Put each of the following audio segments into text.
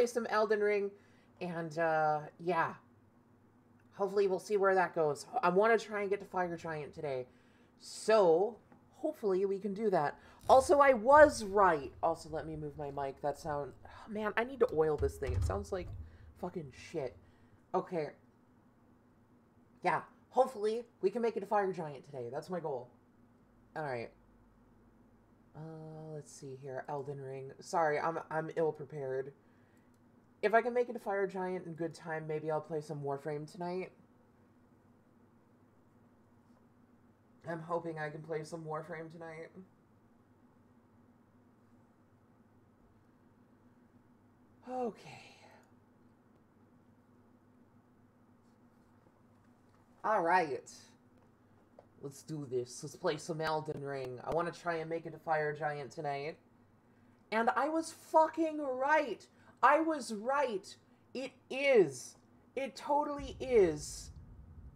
Play some Elden Ring, and uh, yeah. Hopefully, we'll see where that goes. I want to try and get to Fire Giant today, so hopefully we can do that. Also, I was right. Also, let me move my mic. That sound, man, I need to oil this thing. It sounds like fucking shit. Okay. Yeah, hopefully we can make it to Fire Giant today. That's my goal. All right. Uh, let's see here. Elden Ring. Sorry, I'm I'm ill prepared. If I can make it to Fire Giant in good time, maybe I'll play some Warframe tonight. I'm hoping I can play some Warframe tonight. Okay. Alright. Let's do this. Let's play some Elden Ring. I want to try and make it to Fire Giant tonight. And I was fucking right. I was right. It is. It totally is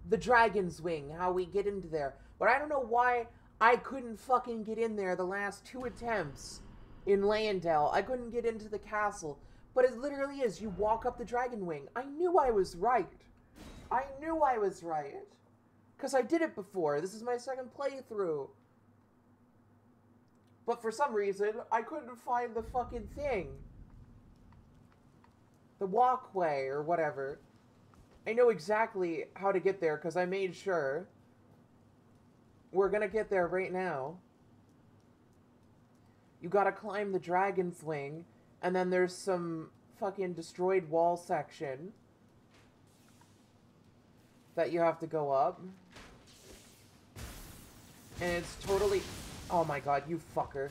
the Dragon's Wing, how we get into there. But I don't know why I couldn't fucking get in there the last two attempts in Leyndell. I couldn't get into the castle. But it literally is. You walk up the Dragon Wing. I knew I was right. I knew I was right. Because I did it before. This is my second playthrough. But for some reason, I couldn't find the fucking thing. The walkway or whatever. I know exactly how to get there because I made sure. We're gonna get there right now. You gotta climb the dragon's wing, and then there's some fucking destroyed wall section that you have to go up. And it's totally... Oh my god, you fucker.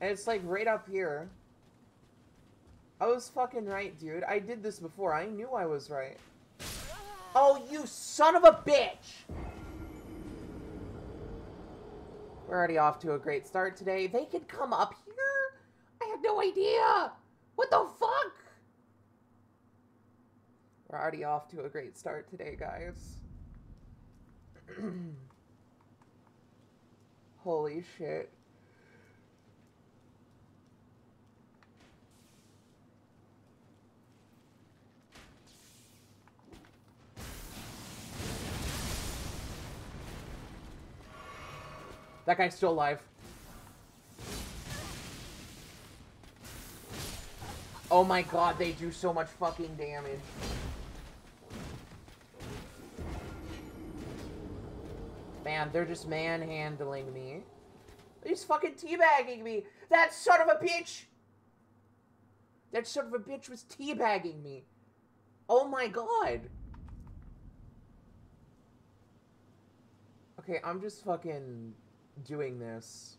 And it's like right up here. I was fucking right, dude. I did this before. I knew I was right. Oh, you son of a bitch! We're already off to a great start today. They could come up here? I had no idea! What the fuck? We're already off to a great start today, guys. Holy shit. That guy's still alive. Oh my god, they do so much fucking damage. Man, they're just manhandling me. He's fucking teabagging me. That son of a bitch! That son of a bitch was teabagging me. Oh my god. Okay, I'm just fucking doing this.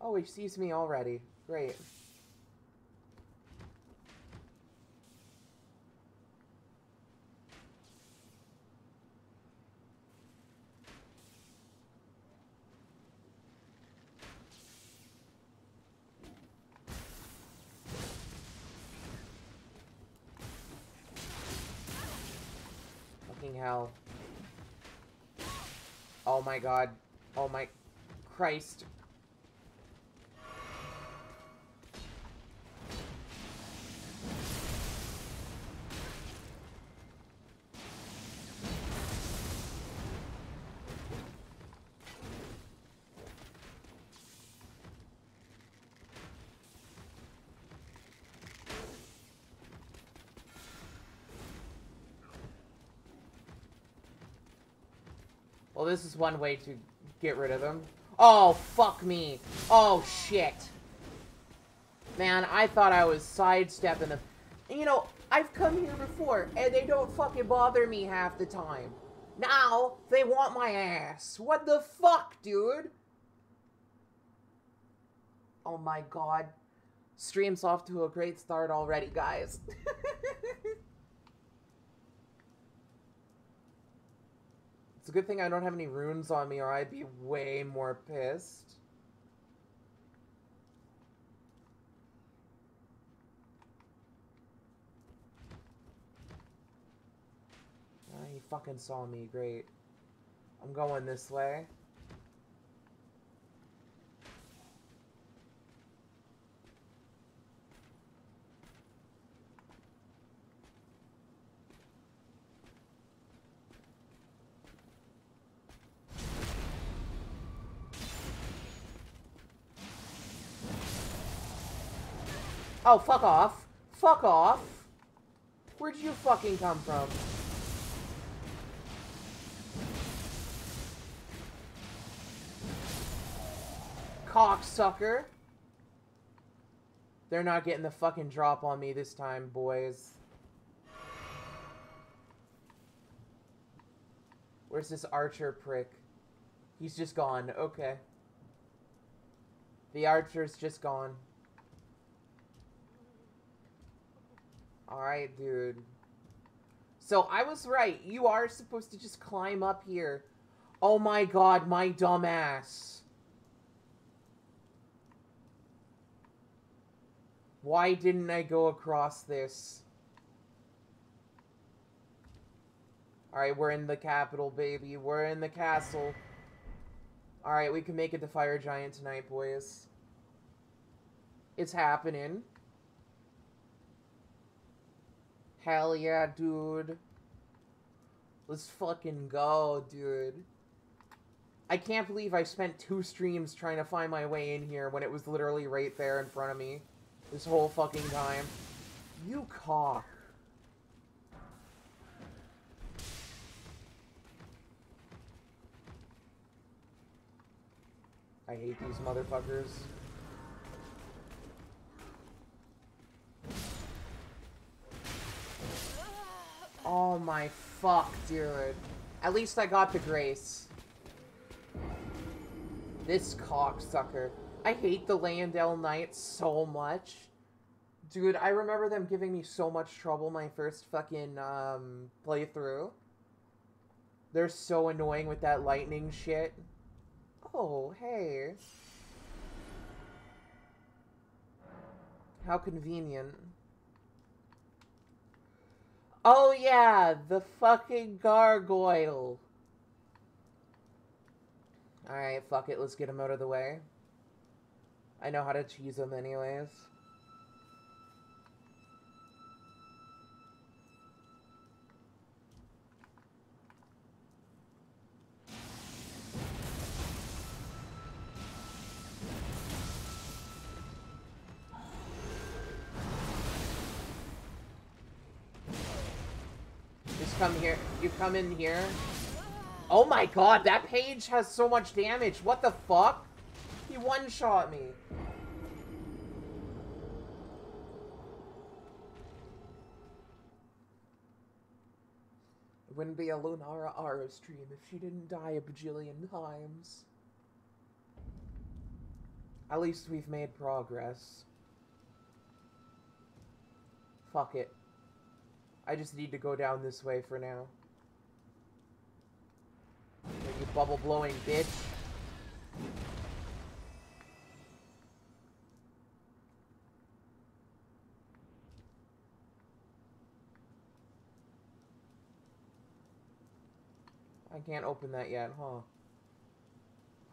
Oh, he sees me already. Great. Fucking hell. My god. Oh my Christ. This is one way to get rid of them. Oh, fuck me. Oh, shit. Man, I thought I was sidestepping them. You know, I've come here before, and they don't fucking bother me half the time. Now, they want my ass. What the fuck, dude? Oh my god. Stream's off to a great start already, guys. It's a good thing I don't have any runes on me or I'd be way more pissed. Ah, oh, he fucking saw me. Great. I'm going this way. Oh, fuck off. Fuck off. Where'd you fucking come from? Cocksucker. They're not getting the fucking drop on me this time, boys. Where's this archer prick? He's just gone. Okay. The archer's just gone. Alright, dude. So, I was right. You are supposed to just climb up here. Oh my god, my dumbass. Why didn't I go across this? Alright, we're in the capital, baby. We're in the castle. Alright, we can make it to Fire Giant tonight, boys. It's happening. Hell yeah, dude. Let's fucking go, dude. I can't believe I spent two streams trying to find my way in here when it was literally right there in front of me. This whole fucking time. You cock. I hate these motherfuckers. Oh my fuck, dude. At least I got the grace. This cocksucker. I hate the Leyndell Knights so much. Dude, I remember them giving me so much trouble my first fucking um, playthrough. They're so annoying with that lightning shit. Oh, hey. How convenient. Oh yeah, the fucking gargoyle. Alright, fuck it, let's get him out of the way. I know how to cheese him anyways. Come here. You come in here. Oh my god, that page has so much damage. What the fuck? He one-shot me. It wouldn't be a Lunara Ara stream if she didn't die a bajillion times. At least we've made progress. Fuck it. I just need to go down this way for now. You bubble blowing bitch. I can't open that yet, huh?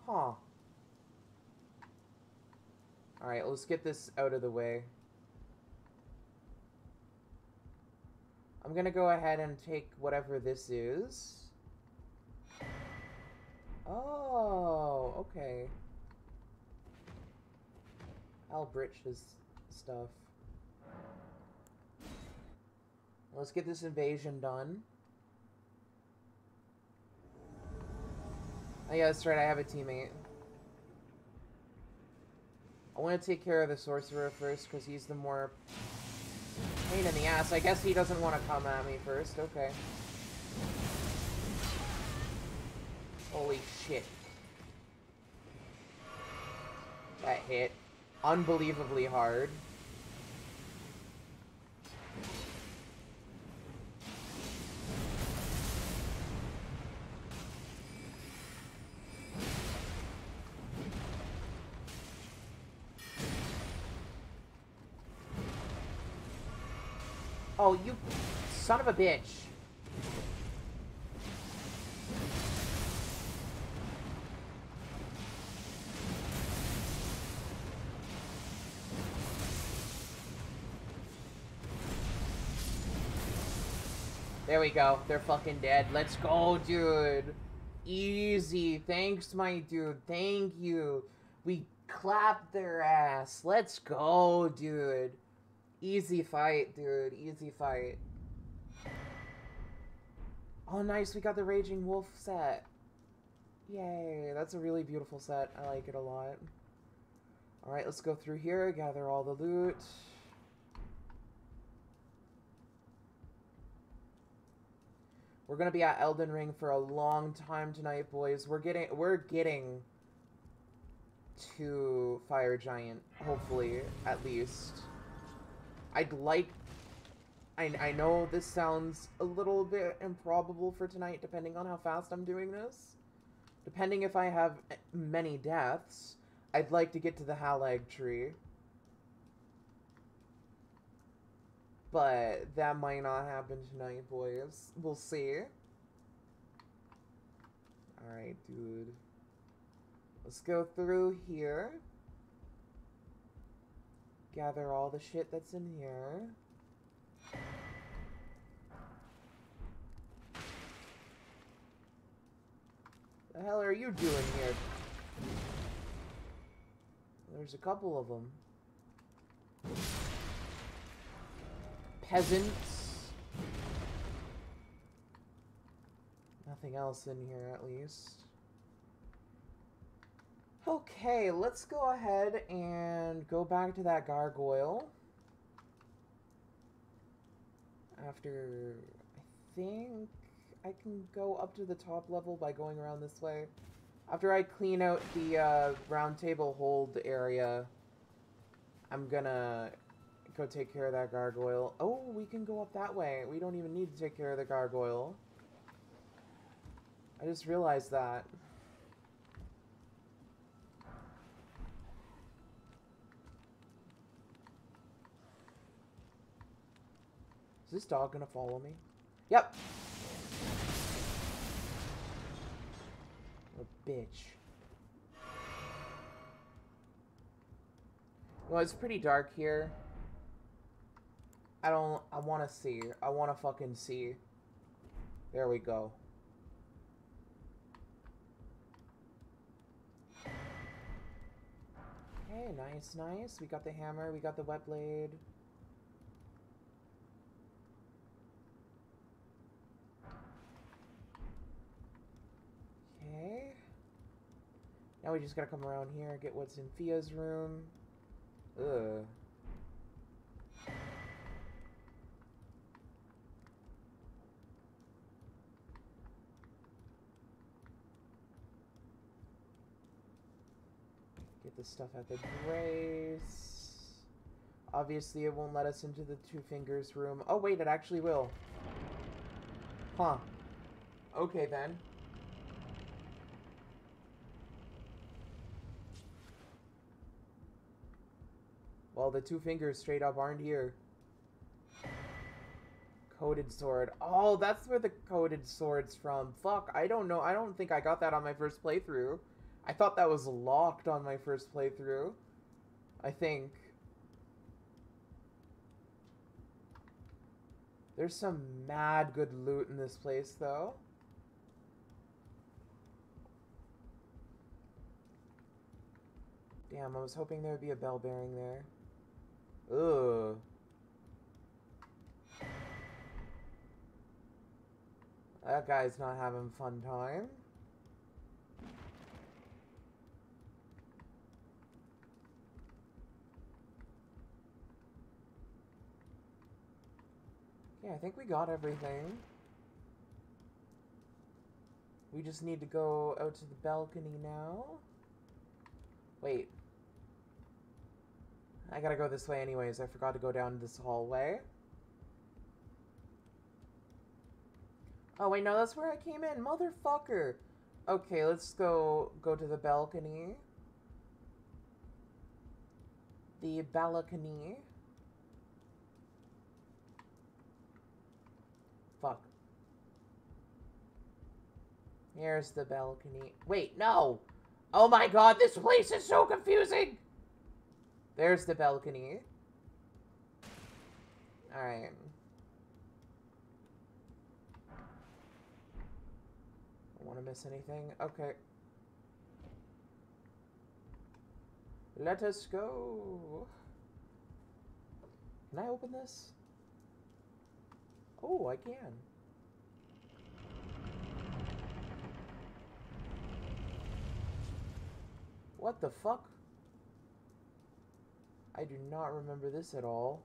Huh. Alright, let's get this out of the way. I'm gonna go ahead and take whatever this is. Oh, okay. Alberich's stuff. Let's get this invasion done. Oh yeah, that's right, I have a teammate. I want to take care of the sorcerer first, because he's the more Pain in the ass. I guess he doesn't want to come at me first. Okay. Holy shit. That hit. Unbelievably hard. son of a bitch. There we go. They're fucking dead. Let's go, dude. Easy. Thanks, my dude. Thank you. We clapped their ass. Let's go, dude. Easy fight, dude. Easy fight. Oh, nice. We got the Raging Wolf set. Yay. That's a really beautiful set. I like it a lot. Alright, let's go through here, gather all the loot. We're gonna be at Elden Ring for a long time tonight, boys. We're getting we're getting to Fire Giant, hopefully, at least. I'd like I, I know this sounds a little bit improbable for tonight, depending on how fast I'm doing this. Depending if I have many deaths, I'd like to get to the Haligtree. But that might not happen tonight, boys. We'll see. Alright, dude. Let's go through here. Gather all the shit that's in here. The hell are you doing here? There's a couple of them. Peasants. Nothing else in here, at least. Okay, let's go ahead and go back to that gargoyle. After, I think I can go up to the top level by going around this way. After I clean out the uh, round table hold area, I'm gonna go take care of that gargoyle. Oh, we can go up that way. We don't even need to take care of the gargoyle. I just realized that. Is this dog gonna follow me? Yep. A bitch. Well, it's pretty dark here. I don't... I want to see. I want to fucking see. There we go. Okay, nice, nice. We got the hammer, we got the wet blade. Okay. Now we just gotta come around here, get what's in Fia's room. Ugh. Get the stuff at the Grace. Obviously, it won't let us into the Two Fingers room. Oh, wait, it actually will. Huh. Okay, then. Well, the two fingers straight up aren't here. Coded sword. Oh, that's where the coded sword's from. Fuck, I don't know. I don't think I got that on my first playthrough. I thought that was locked on my first playthrough. I think. There's some mad good loot in this place, though. Damn, I was hoping there would be a bell bearing there. Ugh. That guy's not having fun time. Okay, I think we got everything. We just need to go out to the balcony now. Wait. I gotta go this way anyways. I forgot to go down this hallway. Oh, wait, no, that's where I came in. Motherfucker. Okay, let's go go to the balcony. The balcony. Fuck. Here's the balcony. Wait, no! Oh my god, this place is so confusing! There's the balcony. Alright. want to miss anything. Okay. Let us go. Can I open this? Oh, I can. What the fuck? I do not remember this at all.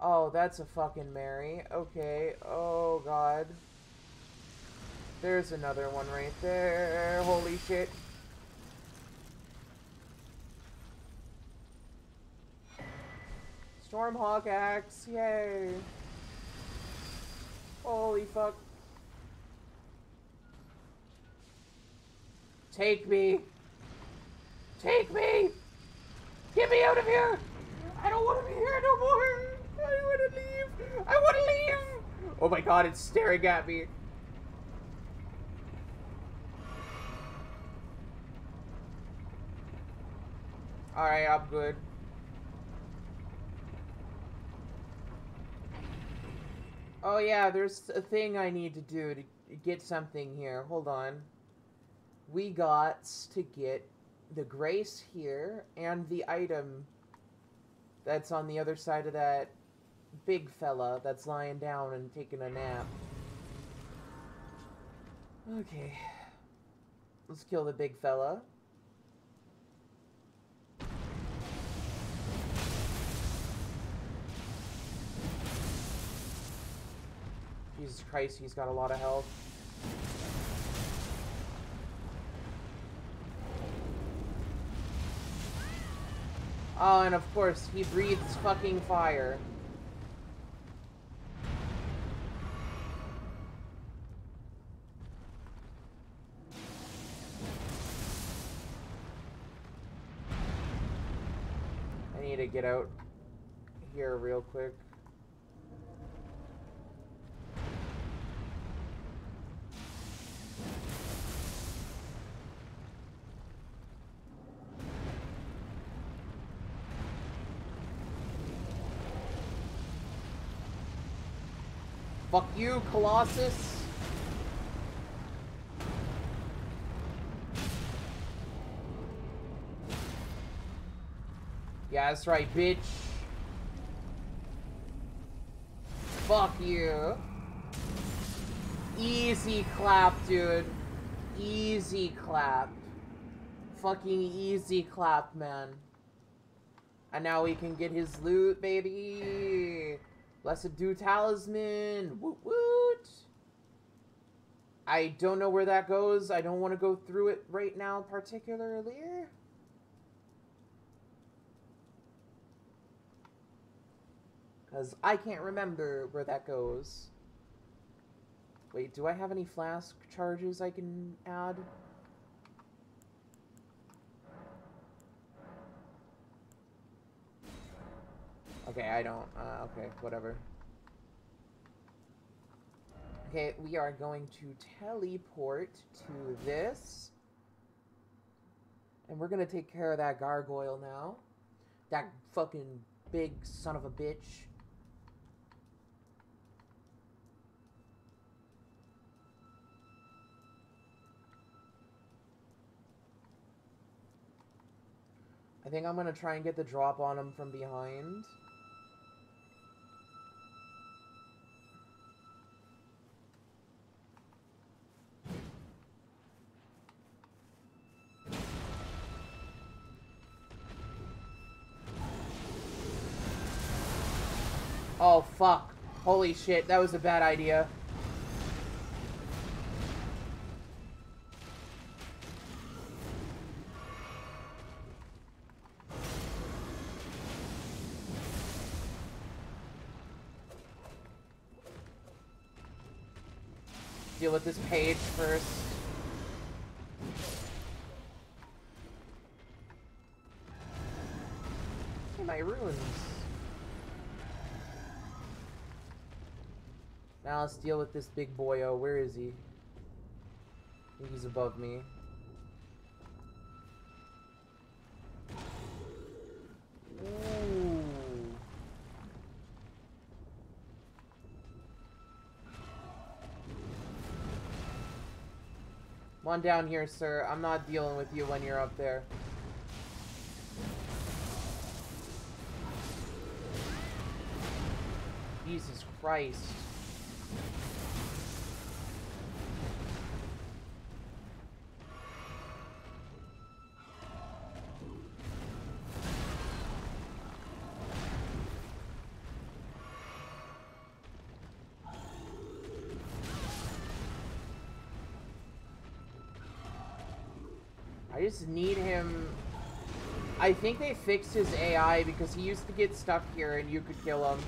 Oh, that's a fucking Mary. Okay. Oh, God. There's another one right there. Holy shit. Stormhawk axe. Yay. Holy fuck. Take me. Take me. Get me out of here. I don't want to be here no more. I want to leave. I want to leave. Oh my god, it's staring at me. Alright, I'm good. Oh yeah, there's a thing I need to do to get something here. Hold on. We got to get the grace here and the item that's on the other side of that big fella that's lying down and taking a nap. Okay. Let's kill the big fella. Jesus Christ, he's got a lot of health. Oh, and of course, he breathes fucking fire. I need to get out here real quick. Fuck you, Colossus. Yeah, that's right, bitch. Fuck you. Easy clap, dude. Easy clap. Fucking easy clap, man. And now we can get his loot, baby. Blessed Dew Talisman. Woot woot. I don't know where that goes. I don't want to go through it right now, particularly. Because I can't remember where that goes. Wait, do I have any flask charges I can add? Okay, I don't. Uh, okay, whatever. Okay, we are going to teleport to this. And we're going to take care of that gargoyle now. That fucking big son of a bitch. I think I'm going to try and get the drop on him from behind. Holy shit, that was a bad idea. let's deal with this big boyo. Where is he? He's above me. Come on down here, sir. I'm not dealing with you when you're up there. Jesus Christ. I just need him... I think they fixed his AI because he used to get stuck here and you could kill him.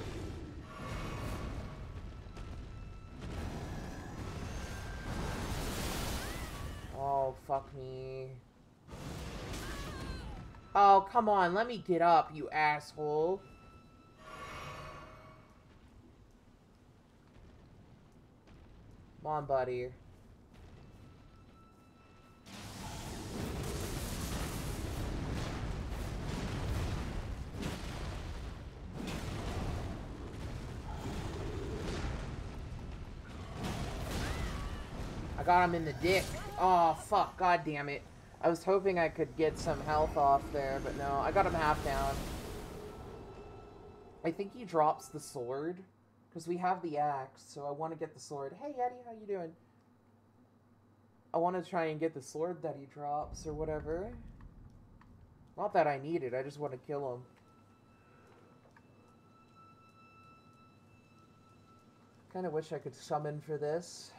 Me. Oh, come on, let me get up, you asshole. Come on, buddy. I got him in the dick. Oh, fuck. God damn it. I was hoping I could get some health off there, but no. I got him half down. I think he drops the sword. Because we have the axe, so I want to get the sword. Hey, Eddie, how you doing? I want to try and get the sword that he drops, or whatever. Not that I need it, I just want to kill him. Kind of wish I could summon for this.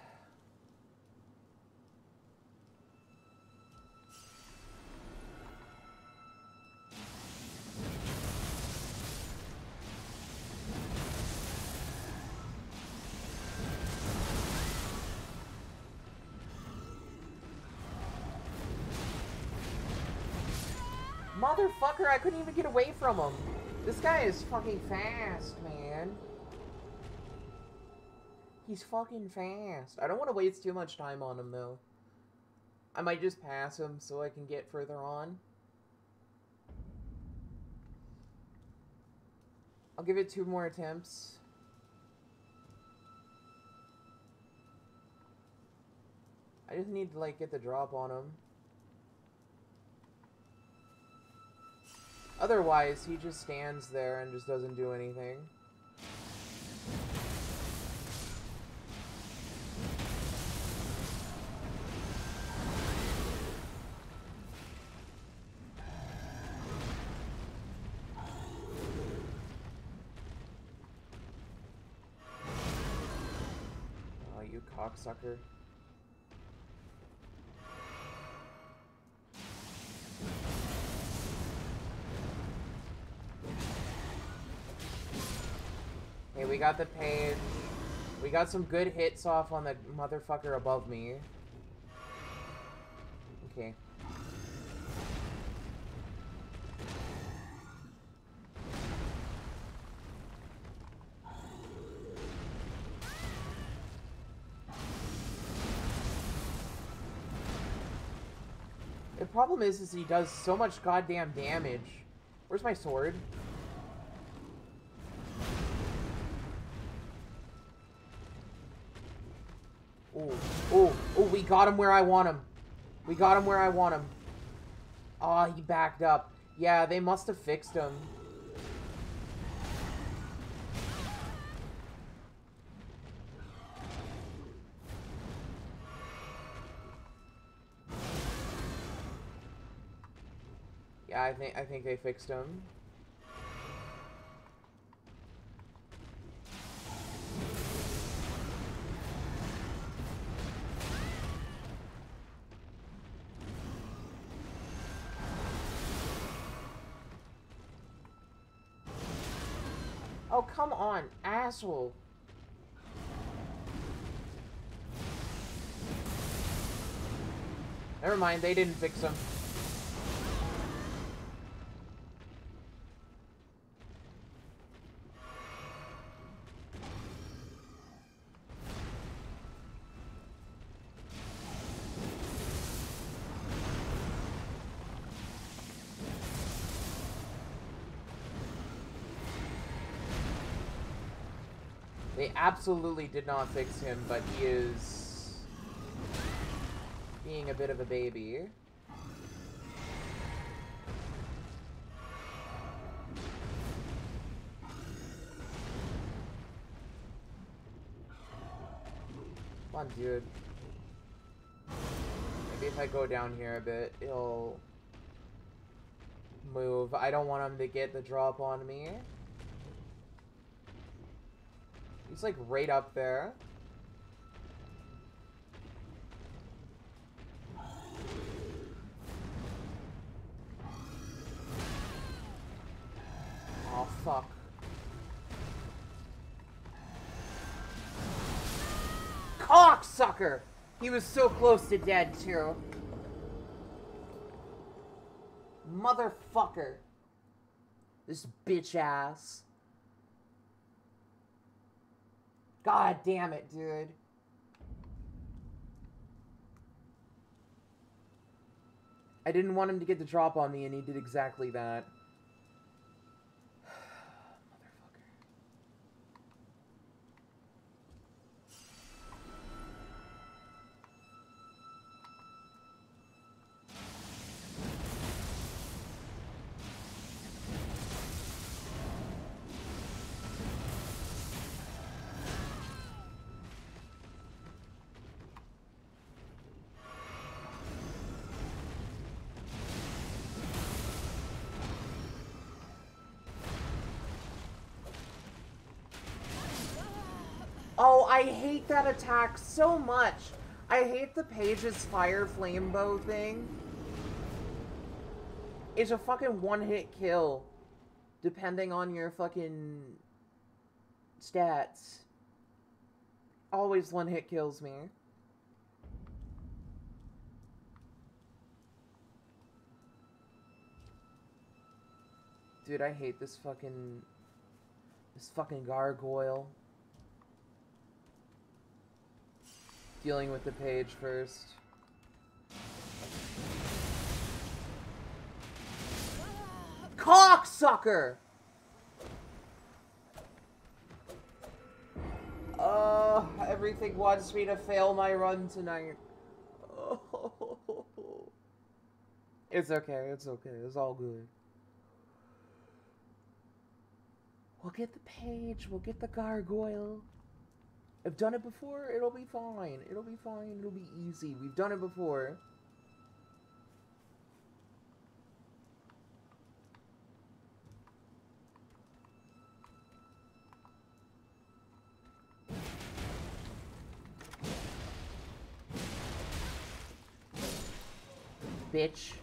I couldn't even get away from him. This guy is fucking fast, man. He's fucking fast. I don't want to waste too much time on him, though. I might just pass him so I can get further on. I'll give it two more attempts. I just need to, like, get the drop on him. Otherwise, he just stands there and just doesn't do anything. Oh, you cocksucker. Got the pain. We got some good hits off on the motherfucker above me. Okay. The problem is, is he does so much goddamn damage. Where's my sword? Oh, oh, oh, we got him where I want him. We got him where I want him. Oh, he backed up. Yeah, they must have fixed him. Yeah, I think I think they fixed him. Asshole. Never mind, they didn't fix him. They absolutely did not fix him, but he is... being a bit of a baby. Come on, dude. Maybe if I go down here a bit, he'll move. I don't want him to get the drop on me. He's like right up there. Oh, fuck. Cocksucker! He was so close to dead, too. Motherfucker. This bitch ass. God damn it, dude. I didn't want him to get the drop on me, and he did exactly that. I hate that attack so much. I hate the page's fire flame bow thing. It's a fucking one-hit kill. Depending on your fucking stats. Always one-hit kills me. Dude, I hate this fucking... This fucking gargoyle. Dealing with the page first. Cocksucker! Uh, everything wants me to fail my run tonight. It's okay, it's okay, it's all good. We'll get the page, we'll get the gargoyle. I've done it before, it'll be fine. It'll be fine, it'll be easy. We've done it before. Bitch.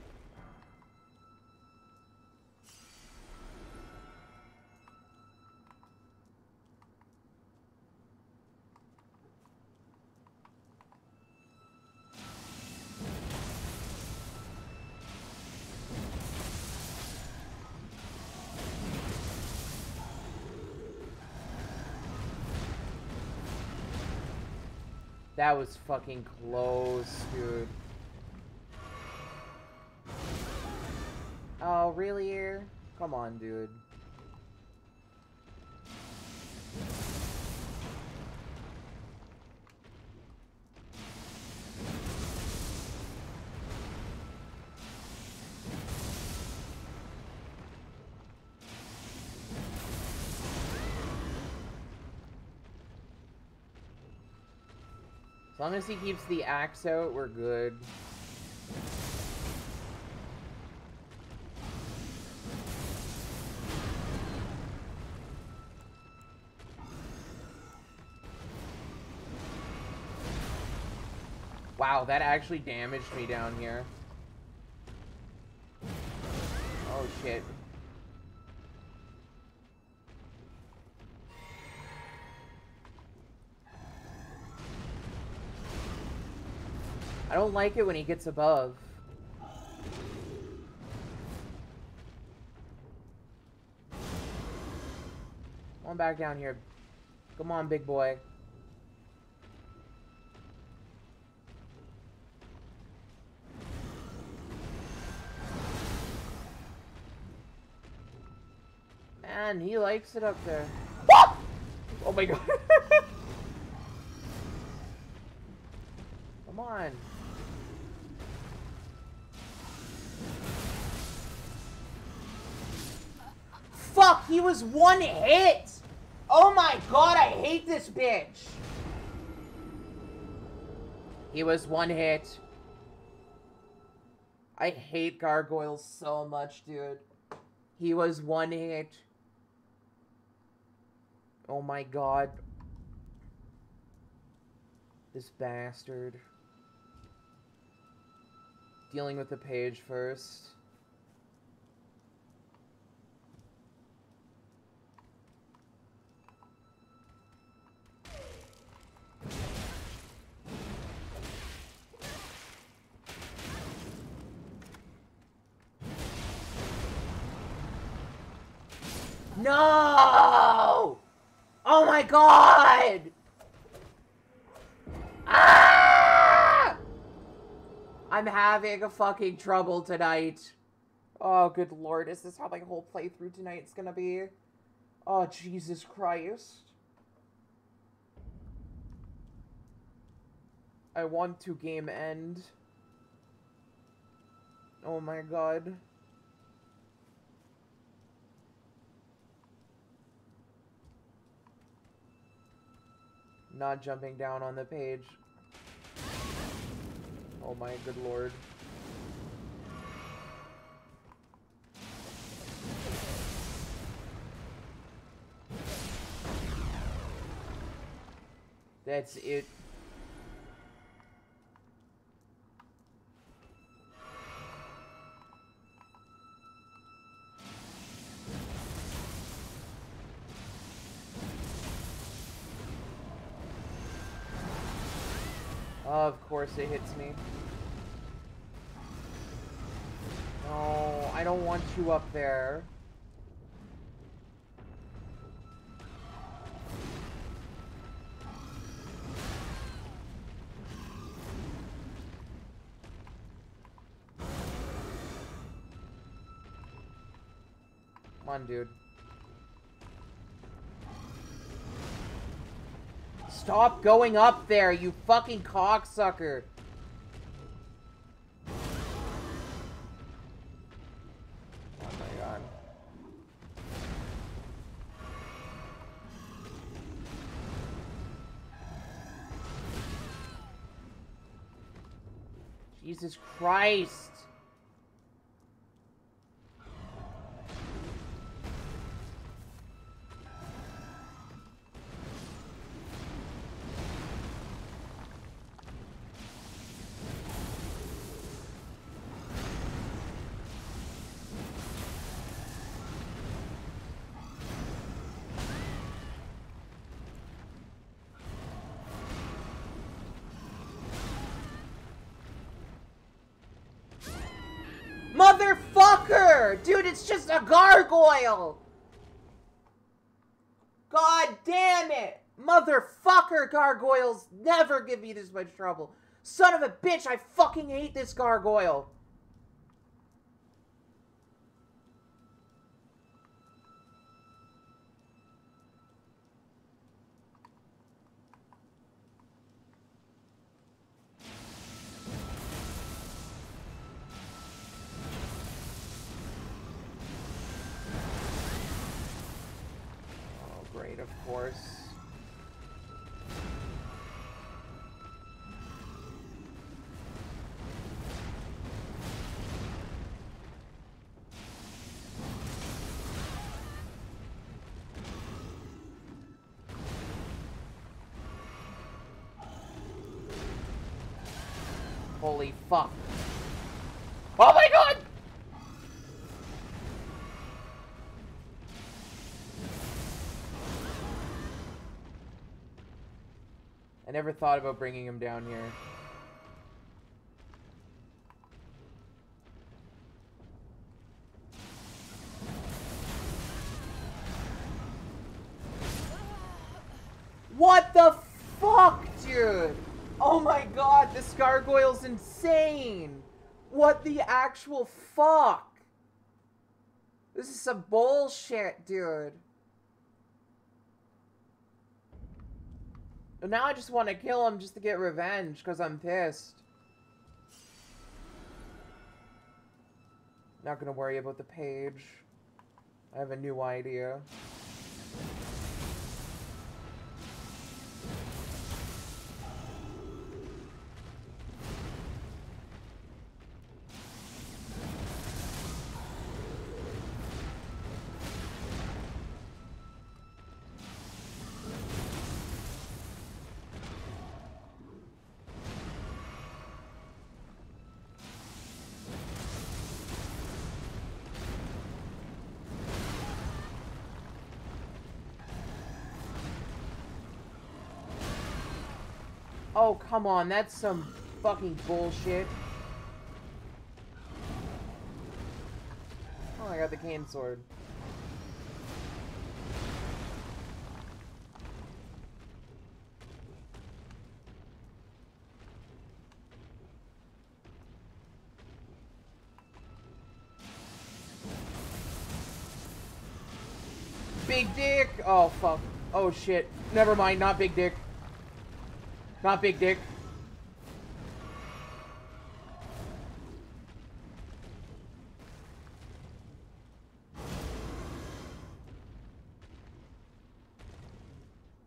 That was fucking close, dude. Oh, really? Come on, dude. Long as he keeps the axe out, we're good. Wow, that actually damaged me down here. Oh shit. Don't like it when he gets above. Come on back down here. Come on, big boy. Man, he likes it up there. Oh my god. Come on. Was one hit! Oh my god, I hate this bitch! He was one hit. I hate gargoyles so much, dude. He was one hit. Oh my god. This bastard. Dealing with the page first. No! Oh my god! Ah! I'm having a fucking trouble tonight. Oh, good lord. Is this how my whole playthrough tonight's gonna be? Oh, Jesus Christ. I want to game end. Oh my god. Not jumping down on the page. Oh my good lord. That's it. Course it hits me. No, I don't want you up there. Come on, dude. Stop going up there, you fucking cocksucker. Oh my god. Jesus Christ. Dude, it's just a gargoyle! God damn it! Motherfucker, gargoyles never give me this much trouble. Son of a bitch, I fucking hate this gargoyle. Course. Holy fuck. Oh my god! Never thought about bringing him down here. What the fuck, dude? Oh my god, this gargoyle's insane! What the actual fuck? This is some bullshit, dude. Now I just want to kill him just to get revenge, because I'm pissed. Not gonna worry about the page. I have a new idea. Oh, come on. That's some fucking bullshit. Oh, I got the cane sword. Big dick! Oh, fuck. Oh, shit. Never mind, not big dick. Not big dick.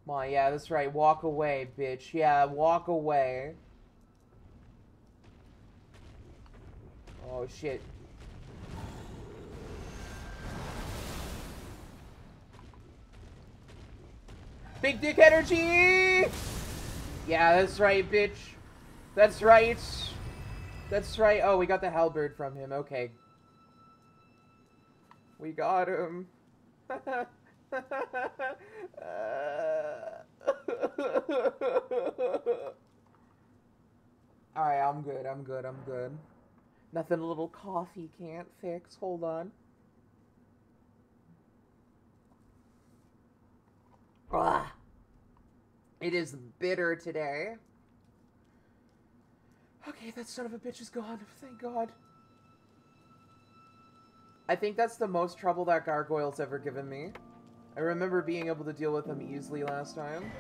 My, yeah, that's right. Walk away, bitch. Yeah, walk away. Oh, shit. Big dick energy! Yeah, that's right, bitch. That's right. That's right. Oh, we got the halberd from him. Okay. We got him. Alright, I'm good. I'm good. I'm good. Nothing a little coffee can't fix. Hold on. Ah. It is bitter today. Okay, that son of a bitch is gone. Thank God. I think that's the most trouble that Gargoyle's ever given me. I remember being able to deal with him easily last time.